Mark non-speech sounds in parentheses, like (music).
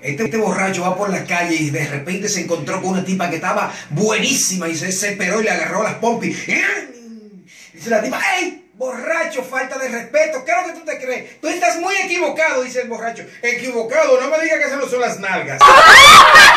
Este, este borracho va por la calle y de repente se encontró con una tipa que estaba buenísima y se separó y le agarró las pompis. Dice la tipa, ¡ey! Borracho, falta de respeto. ¿Qué es lo que tú te crees? Tú estás muy equivocado, dice el borracho. Equivocado, no me digas que se lo son las nalgas. (laughs)